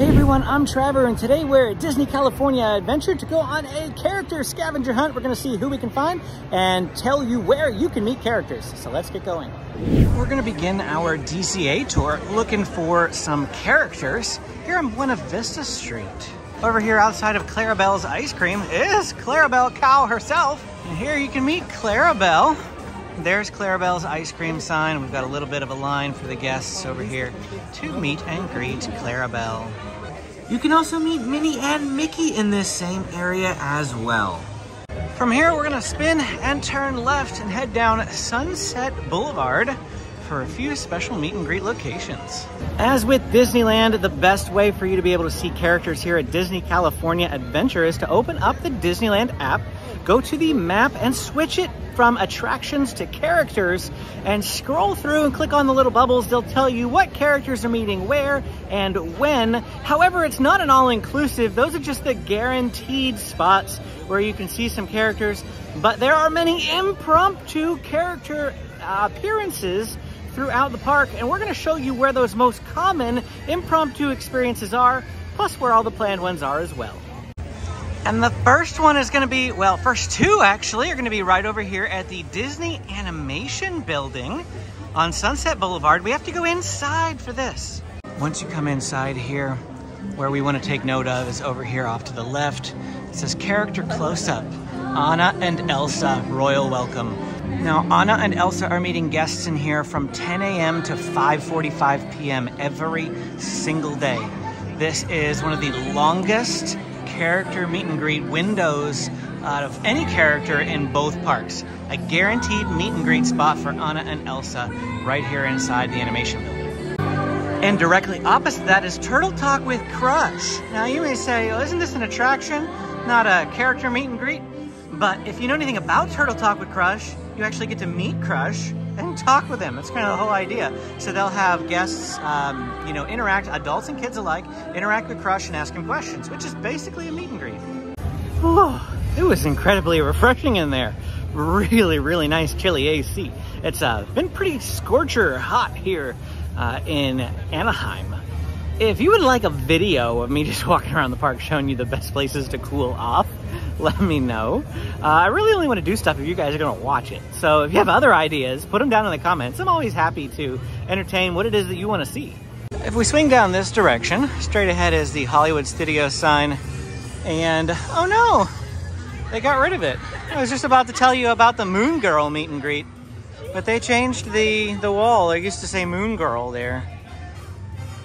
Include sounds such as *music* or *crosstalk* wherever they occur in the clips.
Hey everyone, I'm Trevor, and today we're at Disney California Adventure to go on a character scavenger hunt. We're gonna see who we can find and tell you where you can meet characters. So let's get going. We're gonna begin our DCA tour looking for some characters here on Buena Vista Street. Over here outside of Clarabelle's Ice Cream is Clarabelle Cow herself. And here you can meet Clarabelle. There's Clarabelle's ice cream sign. We've got a little bit of a line for the guests over here to meet and greet Clarabelle. You can also meet Minnie and Mickey in this same area as well. From here, we're gonna spin and turn left and head down Sunset Boulevard for a few special meet and greet locations. As with Disneyland, the best way for you to be able to see characters here at Disney California Adventure is to open up the Disneyland app, go to the map and switch it from attractions to characters and scroll through and click on the little bubbles. They'll tell you what characters are meeting where and when. However, it's not an all-inclusive. Those are just the guaranteed spots where you can see some characters, but there are many impromptu character uh, appearances throughout the park, and we're gonna show you where those most common impromptu experiences are, plus where all the planned ones are as well. And the first one is gonna be, well, first two actually are gonna be right over here at the Disney Animation Building on Sunset Boulevard. We have to go inside for this. Once you come inside here, where we wanna take note of is over here off to the left. It says character close-up, Anna and Elsa, royal welcome. Now, Anna and Elsa are meeting guests in here from 10 a.m. to 5.45 p.m. every single day. This is one of the longest character meet and greet windows out of any character in both parks. A guaranteed meet and greet spot for Anna and Elsa right here inside the animation building. And directly opposite that is Turtle Talk with Crush. Now you may say, isn't this an attraction, not a character meet and greet? But if you know anything about Turtle Talk with Crush, you actually get to meet Crush and talk with him. That's kind of the whole idea. So they'll have guests, um, you know, interact, adults and kids alike, interact with Crush and ask him questions, which is basically a meet and greet. Oh, it was incredibly refreshing in there. Really, really nice chilly AC. It's uh, been pretty scorcher hot here uh, in Anaheim. If you would like a video of me *laughs* just walking around the park showing you the best places to cool off, *laughs* let me know. Uh, I really only want to do stuff if you guys are going to watch it. So if you have other ideas, put them down in the comments. I'm always happy to entertain what it is that you want to see. If we swing down this direction, straight ahead is the Hollywood Studio sign. And, oh no, they got rid of it. I was just about to tell you about the Moon Girl meet and greet. But they changed the, the wall. It used to say Moon Girl there.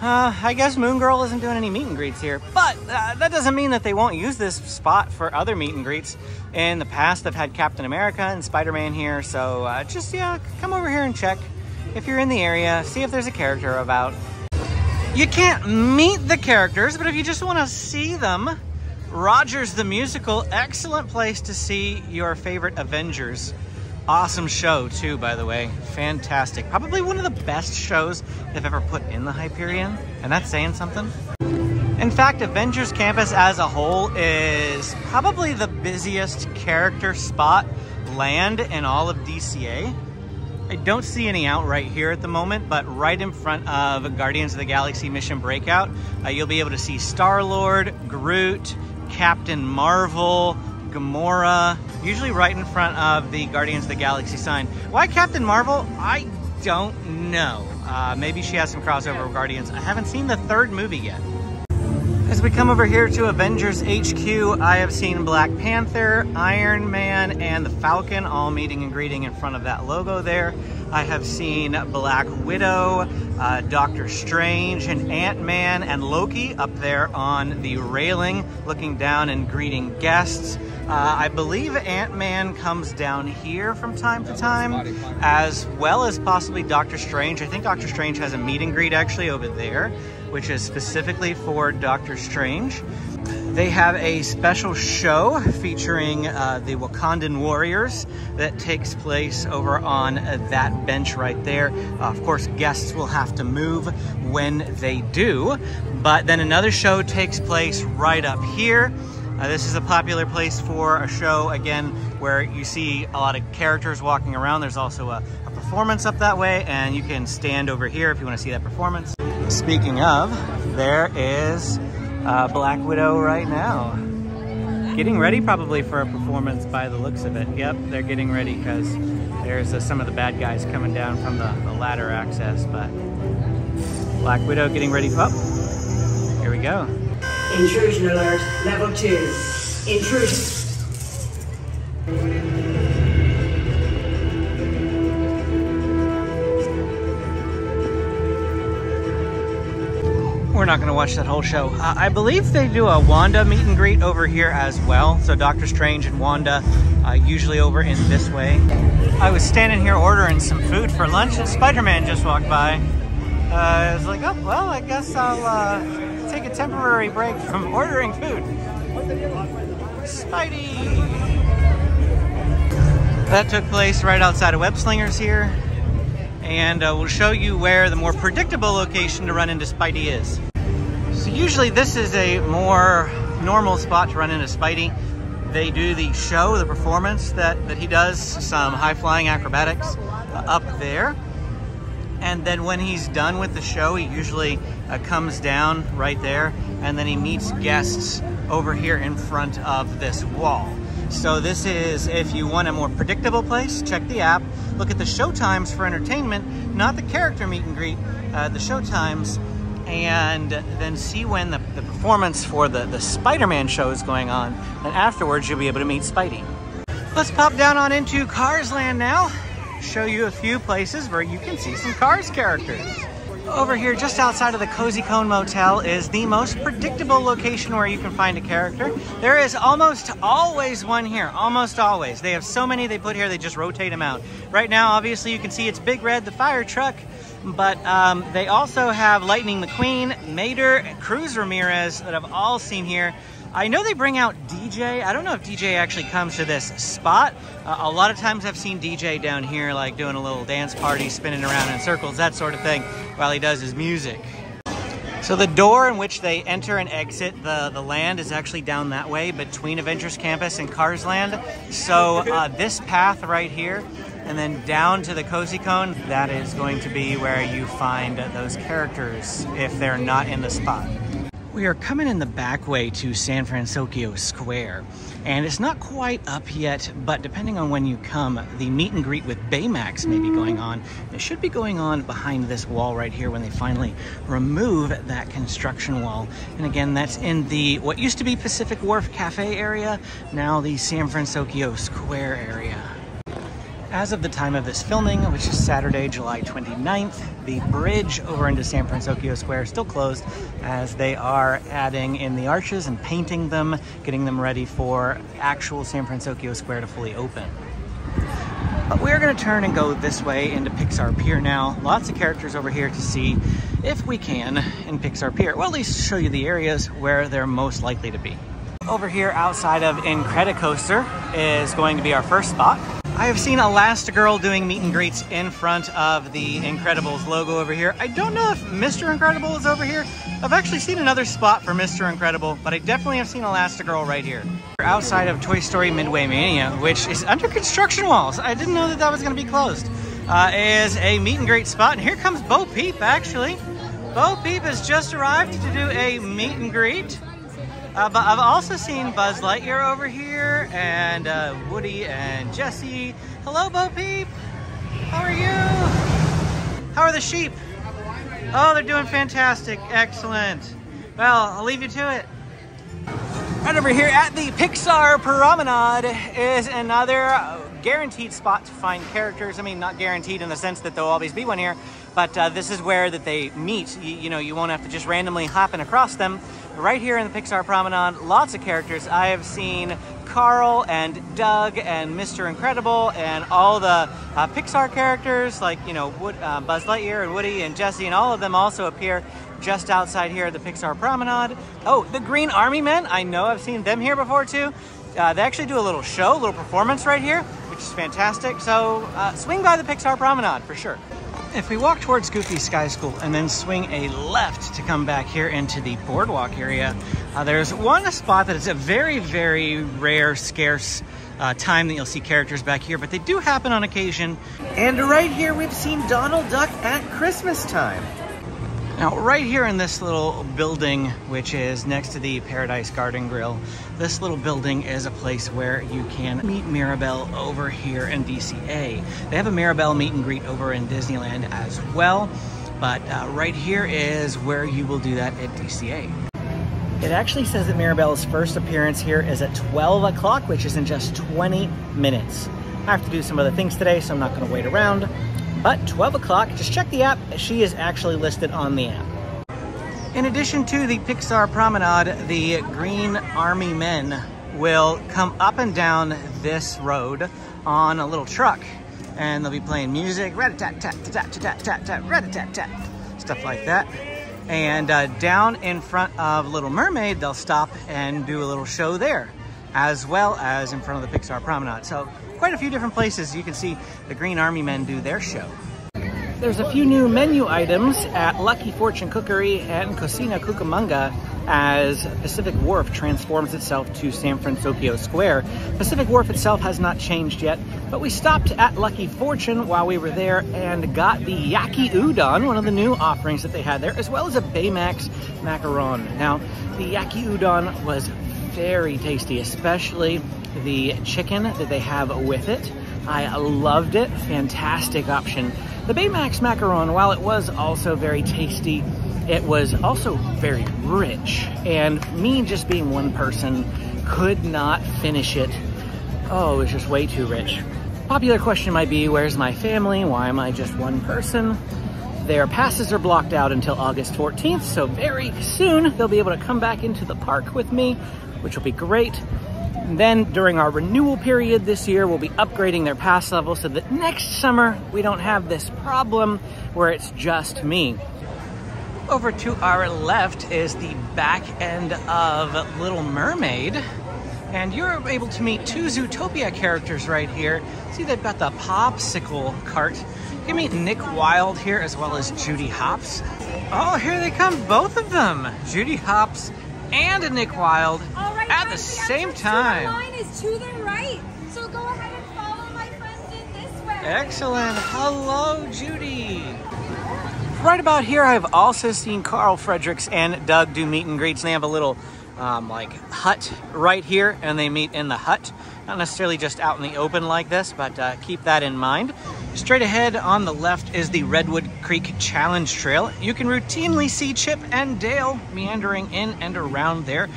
Uh, I guess Moon Girl isn't doing any meet and greets here, but uh, that doesn't mean that they won't use this spot for other meet and greets. In the past, they've had Captain America and Spider-Man here, so uh, just, yeah, come over here and check. If you're in the area, see if there's a character about. You can't meet the characters, but if you just want to see them, Rogers the Musical, excellent place to see your favorite Avengers. Awesome show too, by the way. Fantastic. Probably one of the best shows they've ever put in the Hyperion. And that's saying something. In fact, Avengers Campus as a whole is probably the busiest character spot land in all of DCA. I don't see any out right here at the moment, but right in front of Guardians of the Galaxy Mission Breakout, uh, you'll be able to see Star-Lord, Groot, Captain Marvel, Gamora, usually right in front of the Guardians of the Galaxy sign. Why Captain Marvel? I don't know. Uh, maybe she has some crossover with Guardians. I haven't seen the third movie yet. As we come over here to Avengers HQ, I have seen Black Panther, Iron Man, and the Falcon all meeting and greeting in front of that logo there. I have seen Black Widow, uh, Doctor Strange, and Ant-Man, and Loki up there on the railing, looking down and greeting guests. Uh, I believe Ant-Man comes down here from time to time, as well as possibly Doctor Strange. I think Doctor Strange has a meet and greet actually over there which is specifically for Doctor Strange. They have a special show featuring uh, the Wakandan warriors that takes place over on that bench right there. Uh, of course, guests will have to move when they do, but then another show takes place right up here. Uh, this is a popular place for a show, again, where you see a lot of characters walking around. There's also a, a performance up that way, and you can stand over here if you want to see that performance. Speaking of, there is uh, Black Widow right now. Getting ready probably for a performance by the looks of it. Yep, they're getting ready because there's uh, some of the bad guys coming down from the, the ladder access, but Black Widow getting ready. Oh, here we go. Intrusion alert, level two. Intrusion. Going to watch that whole show. Uh, I believe they do a Wanda meet and greet over here as well. So Doctor Strange and Wanda uh, usually over in this way. I was standing here ordering some food for lunch and Spider-Man just walked by. Uh, I was like, oh, well, I guess I'll uh, take a temporary break from ordering food. Spidey! That took place right outside of Web Slingers here. And uh, we'll show you where the more predictable location to run into Spidey is. So usually this is a more normal spot to run into Spidey. They do the show, the performance that, that he does, some high-flying acrobatics uh, up there. And then when he's done with the show, he usually uh, comes down right there and then he meets guests over here in front of this wall. So this is, if you want a more predictable place, check the app. Look at the show times for entertainment, not the character meet and greet, uh, the show times, and then see when the, the performance for the, the Spider-Man show is going on. And afterwards, you'll be able to meet Spidey. Let's pop down on into Cars Land now. Show you a few places where you can see some Cars characters. Over here, just outside of the Cozy Cone Motel, is the most predictable location where you can find a character. There is almost always one here, almost always. They have so many they put here, they just rotate them out. Right now, obviously, you can see it's Big Red, the fire truck, but um, they also have Lightning McQueen, Mater, Cruz Ramirez that I've all seen here. I know they bring out DJ. I don't know if DJ actually comes to this spot. Uh, a lot of times I've seen DJ down here like doing a little dance party, spinning around in circles, that sort of thing, while he does his music. So the door in which they enter and exit the, the land is actually down that way between Avengers Campus and Cars Land. So uh, this path right here and then down to the Cozy Cone, that is going to be where you find those characters if they're not in the spot. We are coming in the back way to San Francisco Square, and it's not quite up yet, but depending on when you come, the meet and greet with Baymax may be going on. It should be going on behind this wall right here when they finally remove that construction wall. And again, that's in the what used to be Pacific Wharf Cafe area, now the San Francisco Square area. As of the time of this filming, which is Saturday, July 29th, the bridge over into San Francisco Square is still closed as they are adding in the arches and painting them, getting them ready for actual San Francisco Square to fully open. But we're going to turn and go this way into Pixar Pier now. Lots of characters over here to see if we can in Pixar Pier. Well, at least show you the areas where they're most likely to be. Over here outside of Incredicoaster is going to be our first spot. I have seen Elastigirl doing meet and greets in front of the Incredibles logo over here. I don't know if Mr. Incredible is over here. I've actually seen another spot for Mr. Incredible, but I definitely have seen Elastigirl right here. We're Outside of Toy Story Midway Mania, which is under construction walls. I didn't know that that was going to be closed. Uh, is a meet and greet spot, and here comes Bo Peep, actually. Bo Peep has just arrived to do a meet and greet. Uh, but I've also seen Buzz Lightyear over here, and uh, Woody and Jesse. Hello, Bo Peep. How are you? How are the sheep? Oh, they're doing fantastic. Excellent. Well, I'll leave you to it. Right over here at the Pixar Promenade is another guaranteed spot to find characters. I mean, not guaranteed in the sense that there'll always be one here, but uh, this is where that they meet. You, you know, you won't have to just randomly happen across them right here in the Pixar Promenade, lots of characters. I have seen Carl and Doug and Mr. Incredible and all the uh, Pixar characters like, you know, Wood, uh, Buzz Lightyear and Woody and Jesse and all of them also appear just outside here at the Pixar Promenade. Oh, the Green Army Men, I know I've seen them here before too. Uh, they actually do a little show, a little performance right here, which is fantastic. So uh, swing by the Pixar Promenade for sure. If we walk towards Goofy Sky School and then swing a left to come back here into the boardwalk area, uh, there's one spot that is a very, very rare, scarce uh, time that you'll see characters back here, but they do happen on occasion. And right here we've seen Donald Duck at Christmas time. Now, right here in this little building, which is next to the Paradise Garden Grill, this little building is a place where you can meet Mirabel over here in DCA. They have a Mirabel meet and greet over in Disneyland as well, but uh, right here is where you will do that at DCA. It actually says that Mirabel's first appearance here is at 12 o'clock, which is in just 20 minutes. I have to do some other things today, so I'm not gonna wait around. But 12 o'clock, just check the app. She is actually listed on the app. In addition to the Pixar Promenade, the Green Army men will come up and down this road on a little truck. And they'll be playing music, rat-a-tat-tat-tat-tat-tat-tat, rat-a-tat-tat, stuff like that. And uh, down in front of Little Mermaid, they'll stop and do a little show there, as well as in front of the Pixar Promenade. So quite a few different places you can see the Green Army men do their show. There's a few new menu items at Lucky Fortune Cookery and Cocina Cucamonga as Pacific Wharf transforms itself to San Francisco Square. Pacific Wharf itself has not changed yet, but we stopped at Lucky Fortune while we were there and got the Yaki Udon, one of the new offerings that they had there, as well as a Baymax macaron. Now, the Yaki Udon was very tasty, especially the chicken that they have with it. I loved it. Fantastic option. The Baymax macaron, while it was also very tasty, it was also very rich. And me just being one person could not finish it. Oh, it was just way too rich. Popular question might be, where's my family? Why am I just one person? Their passes are blocked out until August 14th, so very soon they'll be able to come back into the park with me, which will be great. And then during our renewal period this year, we'll be upgrading their pass level so that next summer we don't have this problem where it's just me. Over to our left is the back end of Little Mermaid. And you're able to meet two Zootopia characters right here. See, they've got the popsicle cart. You can meet Nick Wilde here as well as Judy Hopps. Oh, here they come, both of them. Judy Hopps and Nick Wilde at the same time. Line is to the right, so go ahead and follow my friend in this way. Excellent. Hello, Judy. Right about here, I've also seen Carl Fredericks and Doug do meet and greets. And they have a little um, like hut right here, and they meet in the hut. Not necessarily just out in the open like this, but uh, keep that in mind. Straight ahead on the left is the Redwood Creek Challenge Trail. You can routinely see Chip and Dale meandering in and around there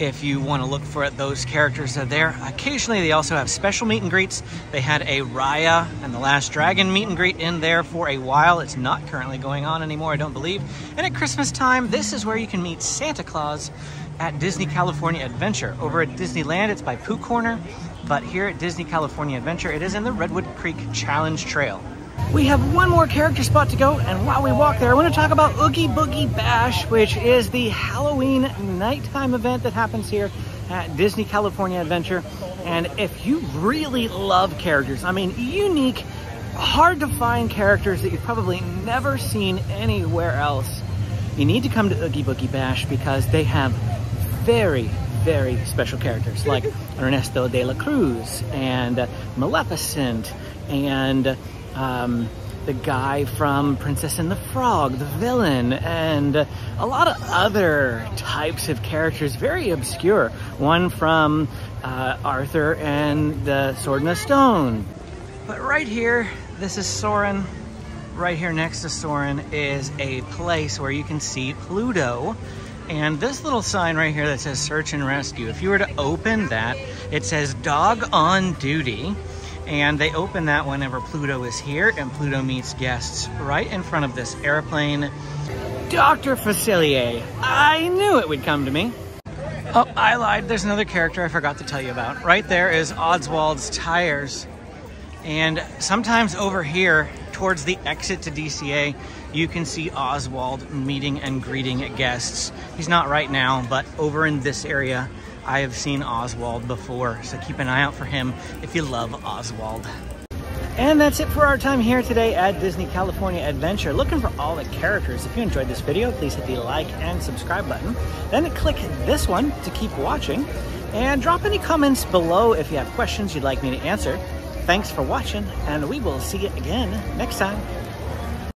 if you want to look for it, those characters are there. Occasionally, they also have special meet and greets. They had a Raya and the Last Dragon meet and greet in there for a while. It's not currently going on anymore, I don't believe. And at Christmas time, this is where you can meet Santa Claus at Disney California Adventure. Over at Disneyland, it's by Pooh Corner, but here at Disney California Adventure, it is in the Redwood Creek Challenge Trail. We have one more character spot to go, and while we walk there, I want to talk about Oogie Boogie Bash, which is the Halloween nighttime event that happens here at Disney California Adventure. And if you really love characters, I mean, unique, hard to find characters that you've probably never seen anywhere else, you need to come to Oogie Boogie Bash because they have very, very special characters like Ernesto de la Cruz and Maleficent and um, the guy from Princess and the Frog, the villain, and a lot of other types of characters, very obscure. One from uh, Arthur and the Sword and the Stone. But right here, this is Soarin'. Right here next to Soarin' is a place where you can see Pluto. And this little sign right here that says search and rescue, if you were to open that, it says dog on duty. And they open that whenever Pluto is here, and Pluto meets guests right in front of this airplane. Dr. Facilier, I knew it would come to me. Oh, I lied. There's another character I forgot to tell you about. Right there is Oswald's Tires. And sometimes over here, towards the exit to DCA, you can see Oswald meeting and greeting guests. He's not right now, but over in this area, I have seen Oswald before, so keep an eye out for him if you love Oswald. And that's it for our time here today at Disney California Adventure. Looking for all the characters. If you enjoyed this video, please hit the like and subscribe button. Then click this one to keep watching. And drop any comments below if you have questions you'd like me to answer. Thanks for watching, and we will see you again next time.